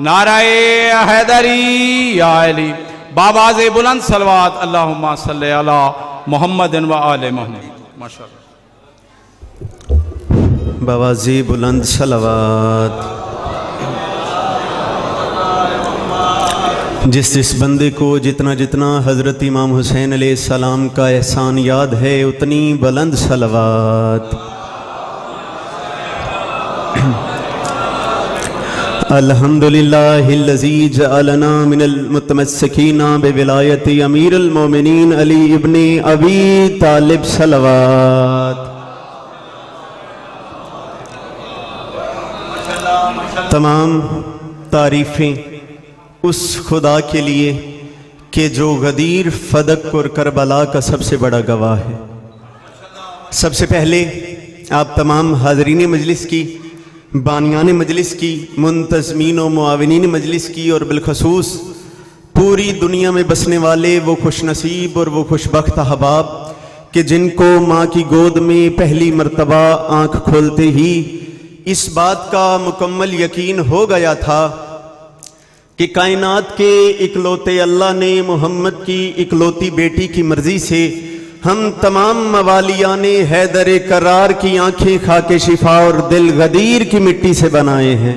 نعرہ حیدری یا علی باباز بلند صلوات، اللہم صلی اللہ محمد و آل محمد۔ ماشاءاللہ۔ بابازی بلند صلوات۔ جس جس بندے کو جتنا جتنا حضرت امام حسین علیہ السلام کا احسان یاد ہے، اتنی بلند صلوات۔ الحمد للہ جعلنا من المتمسکین بولایت امیر المومنین علی ابن ابی طالب صلوات تمام تعریفیں اس خدا کے لیے کہ جو غدیر فدق اور کربلا کا سب سے بڑا گواہ ہے سب سے پہلے آپ تمام حاضرین مجلس کی بانیان مجلس کی، منتظمین و معاونین مجلس کی اور بالخصوص پوری دنیا میں بسنے والے وہ خوش نصیب اور وہ خوش بخت احباب کہ جن کو ماں کی گود میں پہلی مرتبہ آنکھ کھولتے ہی اس بات کا مکمل یقین ہو گیا تھا کہ کائنات کے اکلوتے اللہ نے محمد کی اکلوتی بیٹی کی مرضی سے ہم تمام موالیان حیدر کرار کی آنکھیں خاک شفا اور دل غدیر کی مٹی سے بنائے ہیں۔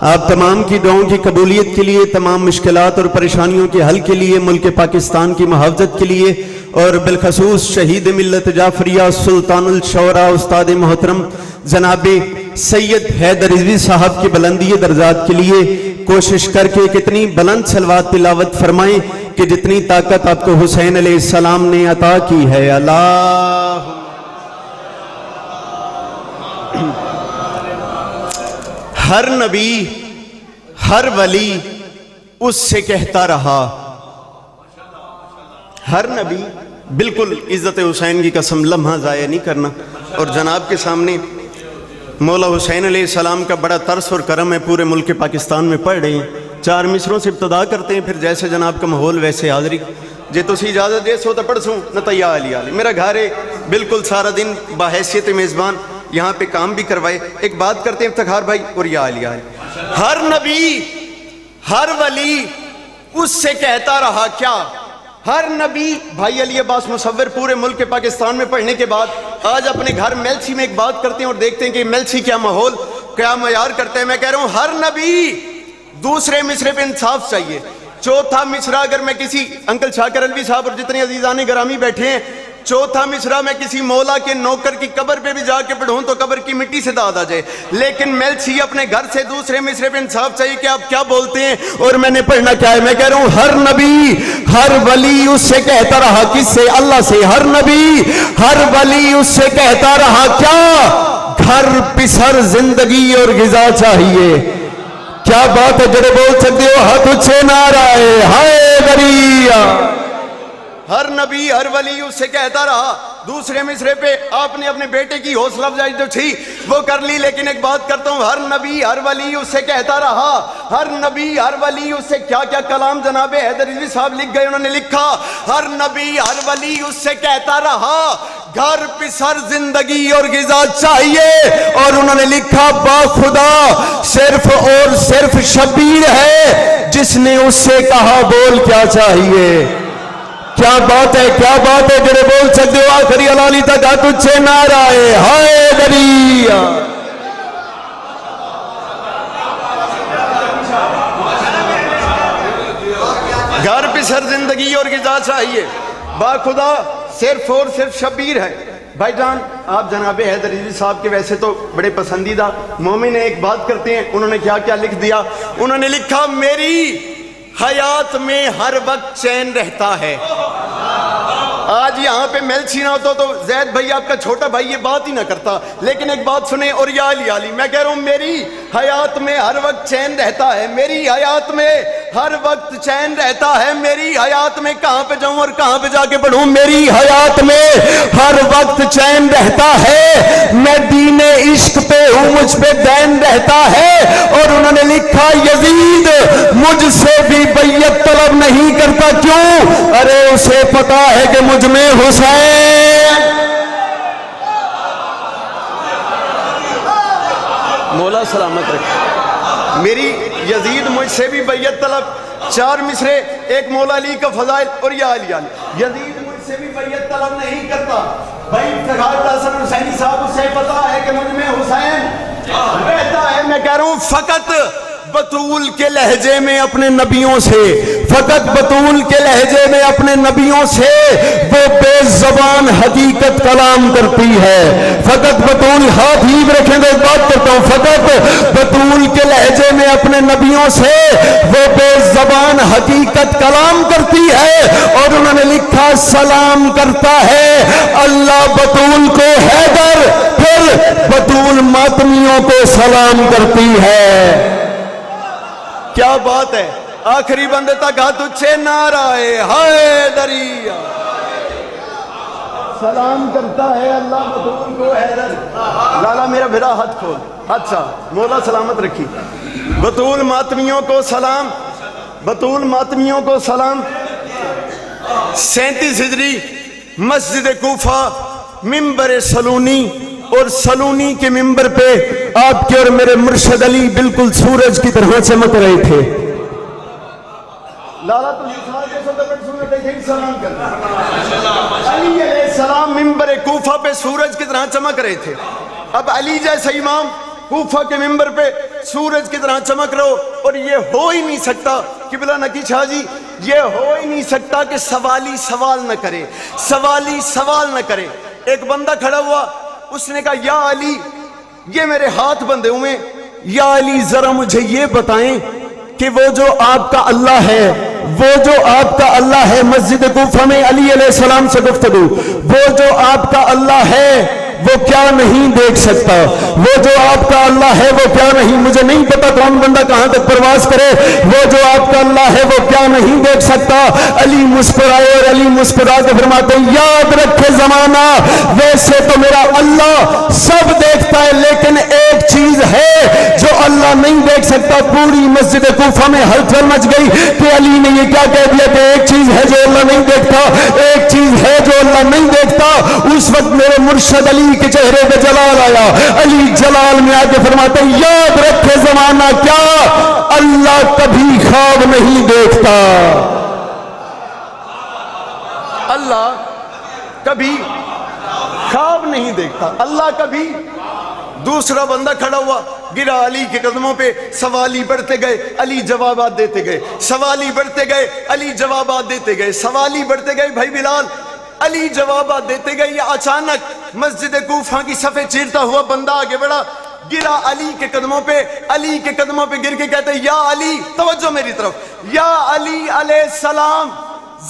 آپ تمام کی دعاؤں کی قبولیت کے لیے، تمام مشکلات اور پریشانیوں کے حل کے لیے، ملک پاکستان کی محافظت کے لیے اور بالخصوص شہید ملت جعفریہ سلطان الشورہ استاد محترم جناب سید حیدر عزوی صاحب کی بلندی درجات کے لیے کوشش کر کے کتنی بلند سلوات تلاوت فرمائیں۔ کہ جتنی طاقت آپ کو حسین علیہ السلام نے عطا کی ہے، اللہ۔ ہر نبی، ہر ولی اس سے کہتا رہا۔ ہر نبی، بالکل عزت حسین کی قسم، لمحہ ضائع نہیں کرنا۔ اور جناب کے سامنے مولا حسین علیہ السلام کا بڑا ترس اور کرم ہے، پورے ملک پاکستان میں پڑھ رہے ہیں۔ چار مصروں سے ابتدا کرتے ہیں، پھر جیسے جناب کا ਮਾਹੌਲ ਵੈਸੇ ਹਾਜ਼ਰੀ اجازت دے سو ਦੇ پڑھ سو نہ ਨਤਈਆ ਅਲੀ علی علی میرا گھارے بالکل سارا دن بحیثیت میزبان۔ یہاں پہ کام بھی کروائے۔ ایک بات کرتے ہیں، افتخار بھائی اور یا علی علی ہر نبی، ہر ولی اس سے کہتا رہا کیا؟ ہر نبی، بھائی علی عباس مصور پورے ملک کے پاکستان میں پڑھنے کے بعد آج اپنے گھر ملسی میں ایک بات کرتے ہیں اور دیکھتے ہیں کہ ملسی کیا ماحول، کیا معیار کرتے ہیں۔ میں کہہ رہا ہوں، ہر نبی دوسرے مصرے پہ انصاف چاہیے۔ چوتھا مصرہ اگر میں کسی انکل شاکر علوی صاحب اور جتنے عزیزان گرامی بیٹھے ہیں، چوتھا مصرہ میں کسی مولا کے نوکر کی قبر پہ بھی جا کے پڑھوں تو قبر کی مٹی سے داد آ جائے۔ لیکن میلسی اپنے گھر سے دوسرے مصرے پہ انصاف چاہیے کہ آپ کیا بولتے ہیں؟ اور میں نے پڑھنا کیا ہے؟ میں کہہ رہا ہوں، ہر نبی، ہر ولی اس سے کہتا رہا کس سے؟ اللہ سے۔ ہر نبی، ہر ولی اس سے کہتا رہا، کیا؟ گھر پسر زندگی اور غذا چاہیے۔ کیا بات ہے جڑے بول سکتے ہو ہاتھ اچھے نہ رہے۔ ہائے گریا ہر نبی، ہر ولی اس سے کہتا رہا، دوسرے مصرے پہ آپ نے اپنے بیٹے کی حوصلہ افزائی جو تھی، وہ کر لی، لیکن ایک بات کرتا ہوں، ہر نبی، ہر ولی اس سے کہتا رہا، ہر نبی، ہر ولی اس سے کیا کیا کلام جناب حیدر عزوی صاحب لکھ گئے، انہوں نے لکھا، ہر نبی، ہر ولی اس سے کہتا رہا، گھر پسر زندگی اور غذا چاہیے، اور انہوں نے لکھا، با خدا، صرف اور صرف شبیر ہے، جس نے اس سے کہا، بول کیا چاہیے۔ کیا بات ہے، کیا بات ہے؟ جڑے بول سکتے ہو، آخری علالی تک آ تجھے نعرہ ہے ہائے گھر پہ سر زندگی اور غذا چاہیے با خدا، صرف اور صرف شبیر ہے۔ بھائی جان، آپ جناب حیدر عزیز صاحب کے ویسے تو بڑے پسندیدہ مومن ایک بات کرتے ہیں، انہوں نے کیا کیا لکھ دیا؟ انہوں نے لکھا، میری حیات میں ہر وقت چین رہتا ہے۔ آج یہاں پہ میل چھینا ہوتا تو زید بھائی آپ کا چھوٹا بھائی یہ بات ہی نہ کرتا۔ لیکن ایک بات سنیں اور یا علی علی، میں کہہ رہا ہوں میری حیات میں ہر وقت چین رہتا ہے۔ میری حیات میں ہر وقت چین رہتا ہے میری حیات میں کہاں پہ جاؤں اور کہاں پہ جا کے پڑھوں؟ میری حیات میں ہر وقت چین رہتا ہے۔ میں دین عشق پہ ہوں مجھ پہ دین رہتا ہے۔ اور انہوں نے لکھا یزید مجھ سے بھی بیت طلب نہیں کرتا۔ کیوں؟ ارے اسے پتا ہے کہ مجھ میں حسین۔ مولا سلامت رکھے۔ میری یزید مجھ سے بھی بیعت طلب۔ چار مصرے، ایک مولا علی کا فضائل اور یا علی یزید مجھ سے بھی بیعت طلب نہیں کرتا۔ بھائی افتخار حسن حسینی صاحب، اسے پتا ہے کہ مجھ میں حسین رہتا ہے۔ میں کہہ رہا ہوں، فقط بطول کے لہجے میں اپنے نبیوں سے، فقط بطول کے لہجے میں اپنے نبیوں سے وہ بے زبان حقیقت کلام کرتی ہے۔ فقط بطول، ہاتھ ہی رکھیں تو ایک بات کرتا ہوں، فقط بطول کے لہجے میں اپنے نبیوں سے وہ بے زبان حقیقت کلام کرتی ہے اور انہوں نے لکھا، سلام کرتا ہے۔ اللہ بطول کو حیدر، پھر بطول ماتمیوں کو سلام کرتی ہے۔ کیا بات ہے؟ آخری بندے تک ہاتھ اچھے نعرہ ہے۔ ہائے دریا۔ سلام کرتا ہے اللہ بطول کو حیدر لالا میرا بھرا ہاتھ کھول۔ اچھا مولا سلامت رکھی۔ بطول ماتمیوں کو سلام۔ بطول ماتمیوں کو سلام۔ سینتیس ہجری، مسجد کوفہ ممبر سلونی۔ اور سلونی کے ممبر پہ آپ کے اور میرے مرشد علی بالکل سورج کی طرح چمک رہے تھے۔ لالا علی علیہ السلام ممبر کوفہ پہ سورج کی طرح چمک رہے تھے۔ اب علی جیسا امام کوفہ کے ممبر پہ سورج کی طرح چمک رہو اور یہ ہو ہی نہیں سکتا، قبلہ نکی شاہ جی یہ ہو ہی نہیں سکتا کہ سوالی سوال نہ کرے۔ سوالی سوال نہ کرے۔ ایک بندہ کھڑا ہوا اس نے کہا، یا علی، یہ میرے ہاتھ بندے ہوئے یا علی، ذرا مجھے یہ بتائیں کہ وہ جو آپ کا اللہ ہے، وہ جو آپ کا اللہ ہے مسجد کوفہ میں علی علیہ السلام سے گفتگو، وہ جو آپ کا اللہ ہے وہ کیا نہیں دیکھ سکتا؟ وہ جو آپ کا اللہ ہے، وہ کیا نہیں؟ مجھے نہیں پتا کون بندہ کہاں تک پرواز کرے۔ وہ جو آپ کا اللہ ہے، وہ کیا نہیں دیکھ سکتا؟ علی مسکرائے اور علی مسکرا کے فرماتے ہیں، یاد رکھے زمانہ، ویسے تو میرا اللہ سب دیکھتا ہے، لیکن ایک چیز ہے جو اللہ دیکھ سکتا پوری مسجد کوفہ میں ہلچل مچ گئی کہ علی نے یہ کیا کہہ دیا کہ ایک چیز ہے جو اللہ نہیں دیکھتا، ایک چیز ہے جو اللہ نہیں دیکھتا۔ اس وقت میرے مرشد علی کے چہرے پہ جلال آیا۔ علی جلال میں آگے فرماتے یاد رکھے زمانہ کیا؟ اللہ کبھی خواب نہیں دیکھتا۔ اللہ کبھی خواب نہیں دیکھتا۔ اللہ کبھی دوسرا بندہ کھڑا ہوا۔ گرا علی کے قدموں پہ سوالی بڑھتے گئے، علی جوابات دیتے گئے۔ سوالی بڑھتے گئے، علی جوابات دیتے گئے۔ سوالی بڑھتے گئے، بھائی بلال، علی جوابات دیتے گئے۔ یہ اچانک مسجد کوفہ کی صفحے چیرتا ہوا بندہ آگے بڑھا۔ گرا علی کے قدموں پہ، علی کے قدموں پہ گر کے کہتے یا علی، توجہ میری طرف۔ یا علی علیہ السلام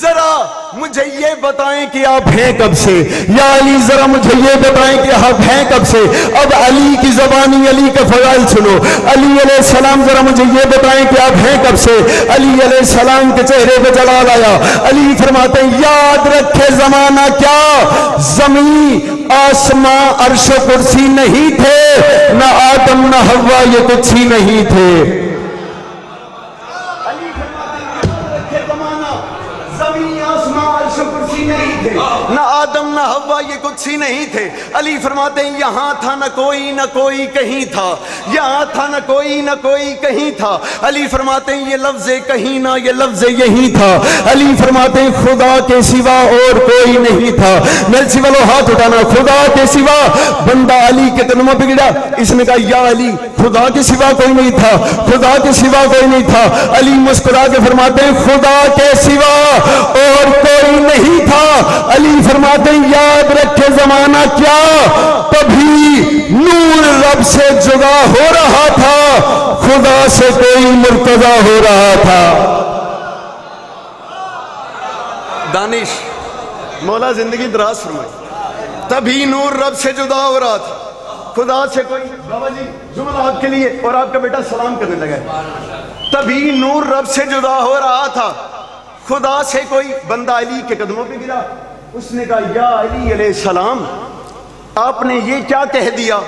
ذرا مجھے یہ بتائیں کہ آپ ہیں کب سے؟ یا علی، ذرا مجھے یہ بتائیں کہ آپ ہیں کب سے؟ اب علی کی زبانی علی کا فضائل سنو۔ علی علیہ السلام، ذرا مجھے یہ بتائیں کہ آپ ہیں کب سے؟ علی علیہ السلام کے چہرے پہ جلال آیا۔ علی فرماتے ہیں، یاد رکھے زمانہ کیا؟ زمین آسماں عرش و کرسی نہیں تھے، نہ آدم نہ ہوا یہ کچھ ہی نہیں تھے۔ عرش نہیں تھے نہ آدم نہ ہوا یہ کچھ ہی نہیں تھے۔ علی فرماتے ہیں، یہاں تھا، نہ کوئی نہ کوئی کہیں تھا۔ یہاں تھا، نہ کوئی نہ کوئی کہیں تھا۔ علی فرماتے ہیں، یہ لفظ کہیں نہ، یہ لفظ یہی تھا۔ علی فرماتے ہیں، خدا کے سوا اور کوئی نہیں تھا۔ میرے سوا لو ہاتھ اٹھانا، خدا کے سوا۔ بندہ علی کے قدموں پہ گرا اس نے کہا، یا علی خدا کے سوا کوئی نہیں تھا خدا کے سوا کوئی نہیں تھا۔ علی مسکرا کے فرماتے ہیں خدا کے سوا اور کوئی نہیں تھا۔ علی فرماتے ہیں یاد رکھے زمانہ کیا؟ تبھی نور رب سے جدا ہو رہا تھا خدا سے کوئی مرتضی ہو رہا تھا۔ دانش مولا زندگی دراز فرمائی۔ تبھی نور رب سے جدا ہو رہا تھا۔ خدا سے کوئی بابا جی جملہ آپ کے لیے اور آپ کا بیٹا سلام کرنے لگا ہے۔ تبھی نور رب سے جدا ہو رہا تھا۔ خدا سے کوئی بندہ علی کے قدموں پہ گرا۔ اس نے کہا، یا علی علیہ السلام، آپ نے یہ کیا کہہ دیا؟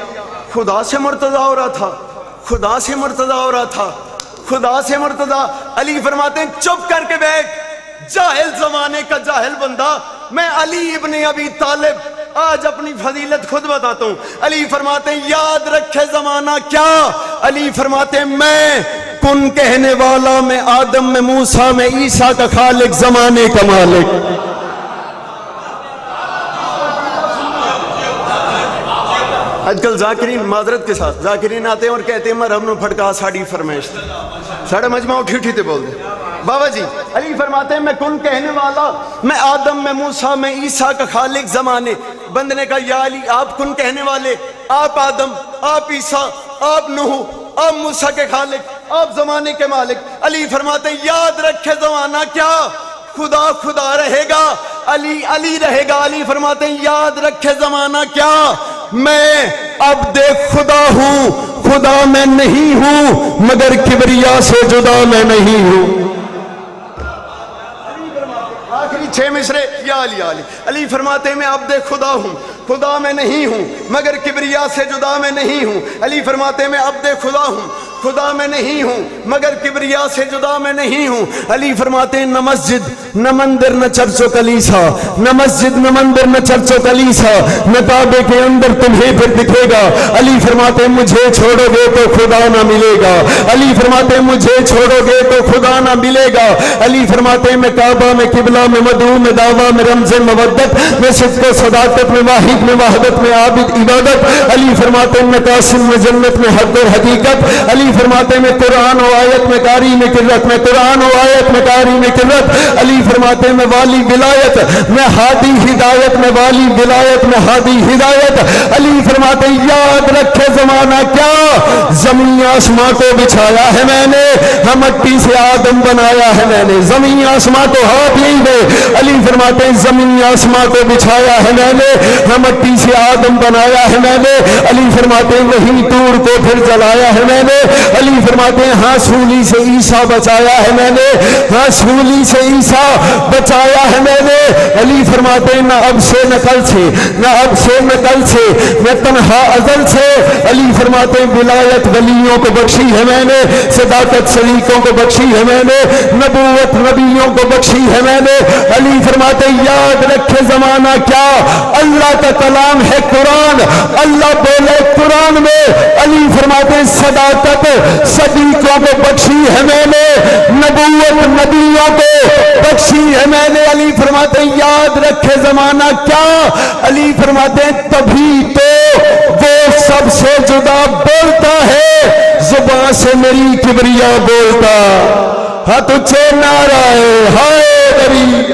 خدا سے مرتضی ہو رہا تھا۔ خدا سے مرتضی ہو رہا تھا۔ خدا سے مرتضی۔ علی فرماتے ہیں، چپ کر کے بیٹھ۔ جاہل زمانے کا جاہل بندہ۔ میں علی ابن ابی طالب آج اپنی فضیلت خود بتاتا ہوں۔ علی فرماتے ہیں، یاد رکھے زمانہ کیا؟ علی فرماتے ہیں، میں کن کہنے والا، میں آدم، میں موسا میں عیسیٰ کا خالق، زمانے کا مالک۔ آج کل ذاکرین معذرت کے ساتھ ذاکرین آتے ہیں اور کہتے ہیں مرحب نو پھٹکا ساڑی فرمائش تھی ساڑھا مجمع اٹھی اٹھی تے بول دے۔ بابا جی علی فرماتے ہیں، میں کن کہنے والا، میں آدم، میں موسیٰ، میں عیسیٰ کا خالق زمانے۔ بندنے کا یا علی، آپ کن کہنے والے؟ آپ آدم، آپ عیسیٰ، آپ نوح، آپ موسیٰ کے خالق، آپ زمانے کے مالک۔ علی فرماتے ہیں، یاد رکھے زمانہ کیا؟ خدا خدا رہے گا، علی علی رہے گا۔ علی فرماتے ہیں، یاد رکھے زمانہ کیا؟ میں اب خدا ہوں، خدا میں نہیں ہوں، مگر کبریا سے جدا میں نہیں ہوں۔ آخری چھ مصرے، یا علی علی۔ علی فرماتے ہیں، میں عبد خدا ہوں، خدا میں نہیں ہوں، مگر کبریا سے جدا میں نہیں ہوں۔ علی فرماتے ہیں، میں عبد خدا ہوں خدا میں نہیں ہوں، مگر کبریا سے جدا میں نہیں ہوں۔ علی فرماتے ہیں، نہ مسجد، نہ مندر، نہ چرچ و کلیسا۔ نہ مسجد، نہ مندر، نہ چرچ و کلیسا۔ نہ کعبے کے اندر تمہیں پھر دکھے گا۔ علی فرماتے ہیں، مجھے چھوڑو گے تو خدا نہ ملے گا۔ علی فرماتے ہیں، مجھے چھوڑو گے تو خدا نہ ملے گا۔ علی فرماتے ہیں، میں کعبہ، میں قبلہ، میں مدعو، میں دعویٰ، میں رمز مودت، میں صدق و صداقت، میں واحد، میں وحدت، میں عابد، عبادت۔ علی فرماتے ہیں، میں قاسم، میں جنت، میں حق اور حقیقت۔ علی علی فرماتے میں قرآن و آیت میں کاری میں کرت میں قرآن و آیت میں کاری میں کرت علی فرماتے میں والی ولایت، میں ہادی ہدایت، میں والی ولایت، میں ہادی ہدایت۔ علی فرماتے یاد رکھے زمانہ کیا؟ زمین آسماں کو بچھایا ہے میں نے ہم مٹی سے آدم بنایا ہے میں نے۔ زمین آسماں کو ہاتھ نہیں دے۔ علی فرماتے ہیں، زمین آسماں کو بچھایا ہے میں نے ہم مٹی سے آدم بنایا ہے میں نے۔ علی فرماتے ہیں، وہی تور کو پھر جلایا ہے میں نے۔ علی فرماتے ہیں ہاں سولی سے عیسیٰ بچایا ہے میں نے۔ ہاں سولی سے عیسیٰ بچایا ہے میں نے۔ علی فرماتے ہیں، نہ اب سے، نہ کل سے۔ نہ اب سے، نہ کل سے۔ میں تنہا ازل سے۔ علی فرماتے ہیں، ولایت ولیوں کو بخشی ہے میں نے۔ صداقت شریکوں کو بخشی ہے میں نے۔ نبوت نبیوں کو بخشی ہے میں نے۔ علی فرماتے ہیں، یاد رکھے زمانہ کیا؟ اللہ کا کلام ہے قرآن۔ اللہ بولے قرآن میں۔ علی فرماتے ہیں صداقت صدیقوں کو بخشی ہے میں نے، نبوت نبیوں کو بخشی ہے میں نے۔ علی فرماتے ہیں، یاد رکھے زمانہ کیا؟ علی فرماتے ہیں، تبھی تو وہ سب سے جدا بولتا ہے۔ زبان سے میری کبریا بولتا۔ ہاں تجھے نعرہ ہے۔ ہائے بری